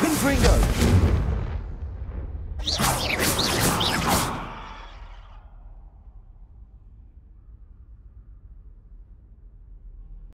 Confringo!